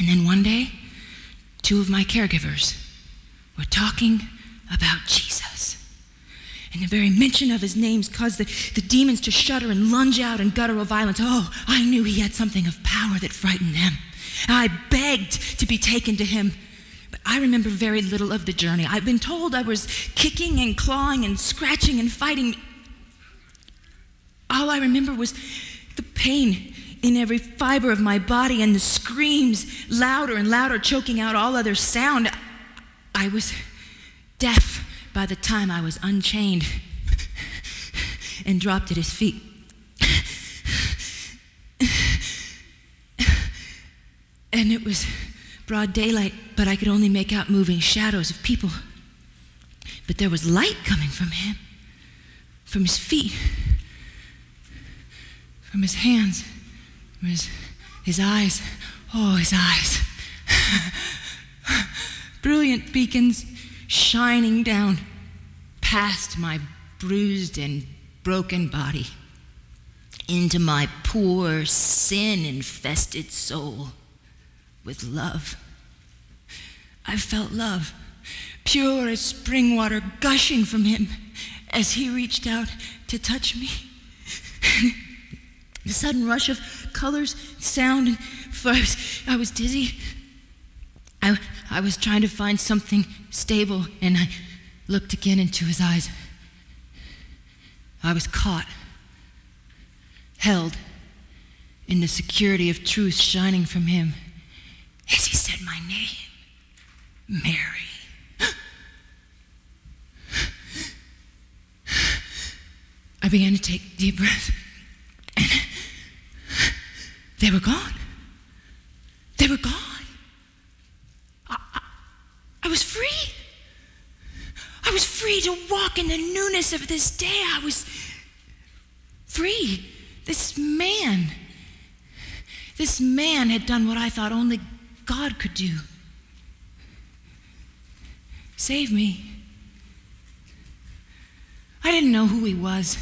And then one day, two of my caregivers were talking about Jesus. And the very mention of his names caused the, the demons to shudder and lunge out in guttural violence. Oh, I knew he had something of power that frightened them. I begged to be taken to him. But I remember very little of the journey. I've been told I was kicking and clawing and scratching and fighting. All I remember was the pain in every fiber of my body and the screams louder and louder, choking out all other sound. I was deaf by the time I was unchained and dropped at his feet. And it was broad daylight, but I could only make out moving shadows of people. But there was light coming from him, from his feet, from his hands, his, his eyes. Oh, his eyes. Brilliant beacons shining down past my bruised and broken body into my poor, sin infested soul with love. I felt love, pure as spring water gushing from him as he reached out to touch me. the sudden rush of colors, sound, and I was, I was dizzy. I, I was trying to find something stable, and I looked again into his eyes. I was caught, held in the security of truth shining from him as he said my name Mary. I began to take deep breaths, they were gone. They were gone. I, I, I was free. I was free to walk in the newness of this day. I was free. This man, this man had done what I thought only God could do. Save me. I didn't know who he was.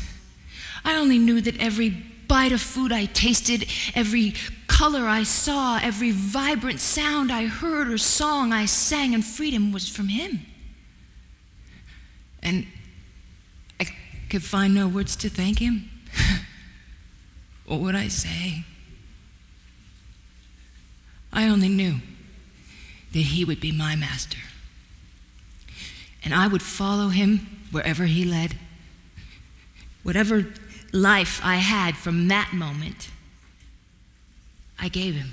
I only knew that every bite of food I tasted, every color I saw, every vibrant sound I heard or song I sang in freedom was from him. And I could find no words to thank him. what would I say? I only knew that he would be my master. And I would follow him wherever he led. Whatever life I had from that moment, I gave him.